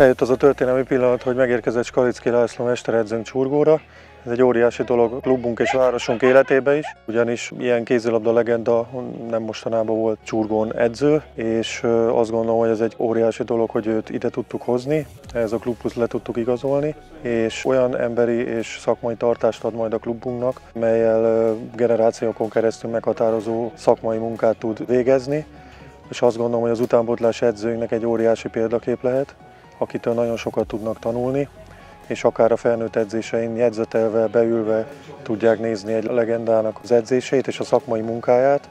Eljött az a történelmi pillanat, hogy megérkezett Skalicki László mesteredzőnk Csurgóra. Ez egy óriási dolog klubunk és városunk életébe is, ugyanis ilyen kézilabda legenda nem mostanában volt Csurgón edző, és azt gondolom, hogy ez egy óriási dolog, hogy őt ide tudtuk hozni, ez a klubhoz le tudtuk igazolni, és olyan emberi és szakmai tartást ad majd a klubunknak, melyel generációkon keresztül meghatározó szakmai munkát tud végezni, és azt gondolom, hogy az utánbotlás edzőinknek egy óriási példakép lehet, akitől nagyon sokat tudnak tanulni, és akár a felnőtt edzésein jegyzetelve, beülve tudják nézni egy legendának az edzését és a szakmai munkáját.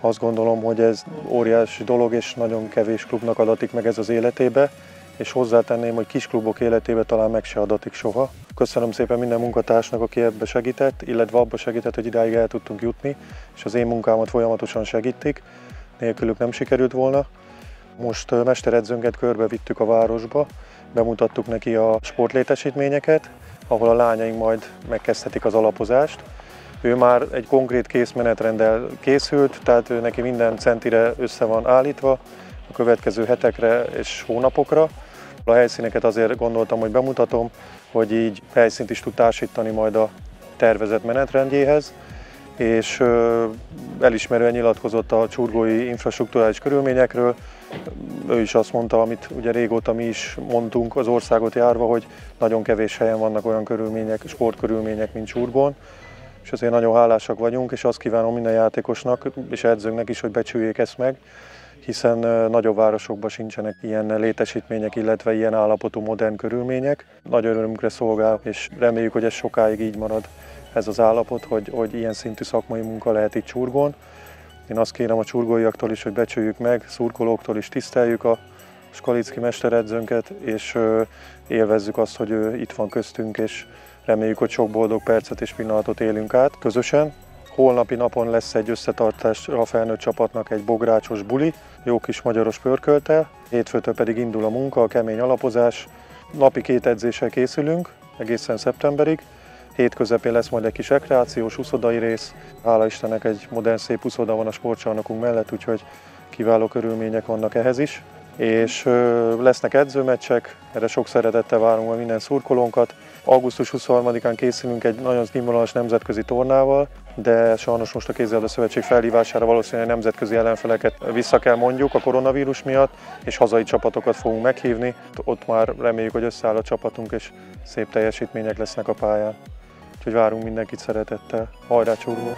Azt gondolom, hogy ez óriási dolog, és nagyon kevés klubnak adatik meg ez az életébe, és hozzátenném, hogy kis klubok életébe talán meg se adatik soha. Köszönöm szépen minden munkatársnak, aki ebbe segített, illetve abba segített, hogy idáig el tudtunk jutni, és az én munkámat folyamatosan segítik. Nélkülük nem sikerült volna. Most mesteredzőnket körbevittük a városba, bemutattuk neki a sportlétesítményeket, ahol a lányaink majd megkezdhetik az alapozást. Ő már egy konkrét készmenetrendel készült, tehát ő neki minden centire össze van állítva a következő hetekre és hónapokra. A helyszíneket azért gondoltam, hogy bemutatom, hogy így helyszínt is tud társítani majd a tervezett menetrendjéhez, és elismerően nyilatkozott a csurgói infrastruktúrális körülményekről, ő is azt mondta, amit ugye régóta mi is mondtunk az országot járva, hogy nagyon kevés helyen vannak olyan körülmények, sportkörülmények, mint Csurgón, és azért nagyon hálásak vagyunk, és azt kívánom minden játékosnak és edzőnknek is, hogy becsüljék ezt meg, hiszen nagyobb városokban sincsenek ilyen létesítmények, illetve ilyen állapotú modern körülmények. Nagy örömünkre szolgál, és reméljük, hogy ez sokáig így marad ez az állapot, hogy, hogy ilyen szintű szakmai munka lehet itt Csurgón. Én azt kérem a csurgóiaktól is, hogy becsüljük meg, szurkolóktól is tiszteljük a Skalicki mesteredzőnket, és élvezzük azt, hogy ő itt van köztünk, és reméljük, hogy sok boldog percet és pillanatot élünk át közösen. Holnapi napon lesz egy összetartás a felnőtt csapatnak egy bográcsos buli, jó kis magyaros pörköltel. Hétfőtől pedig indul a munka, a kemény alapozás. Napi két edzéssel készülünk, egészen szeptemberig. Hét közepén lesz majd egy kis rekreációs, uszodai rész. Hála Istennek egy modern szép uszoda van a sportcsarnokunk mellett, úgyhogy kiváló körülmények vannak ehhez is. És lesznek edzőmeccsek, erre sok szeretettel várunk a minden szurkolónkat. Augusztus 23-án készülünk egy nagyon színvonalas nemzetközi tornával, de sajnos most a Kézzelda Szövetség felhívására valószínűleg nemzetközi ellenfeleket vissza kell mondjuk a koronavírus miatt, és hazai csapatokat fogunk meghívni. Ott már reméljük, hogy összeáll a csapatunk, és szép teljesítmények lesznek a pályán. Úgyhogy várunk mindenkit szeretettel. Hajrá Csurgó!